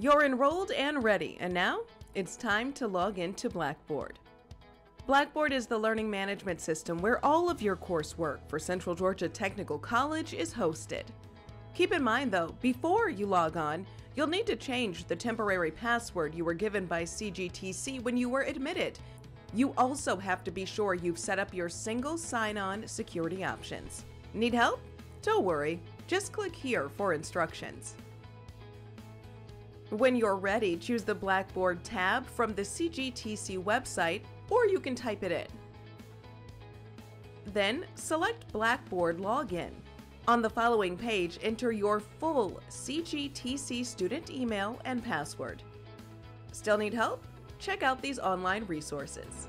You're enrolled and ready, and now it's time to log into Blackboard. Blackboard is the learning management system where all of your coursework for Central Georgia Technical College is hosted. Keep in mind though, before you log on, you'll need to change the temporary password you were given by CGTC when you were admitted. You also have to be sure you've set up your single sign on security options. Need help? Don't worry, just click here for instructions. When you're ready, choose the Blackboard tab from the CGTC website, or you can type it in. Then select Blackboard Login. On the following page, enter your full CGTC student email and password. Still need help? Check out these online resources.